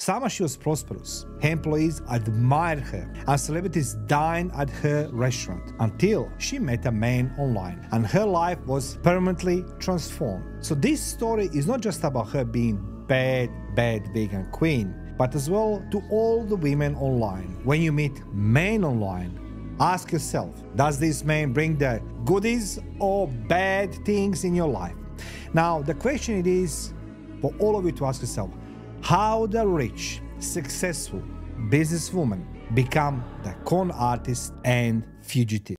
Sarma she was prosperous. Her employees admired her, and celebrities dined at her restaurant until she met a man online, and her life was permanently transformed. So this story is not just about her being bad, bad vegan queen, but as well to all the women online. When you meet men online, ask yourself, does this man bring the goodies or bad things in your life? Now, the question it is for all of you to ask yourself, how the rich, successful businesswoman become the con artist and fugitive?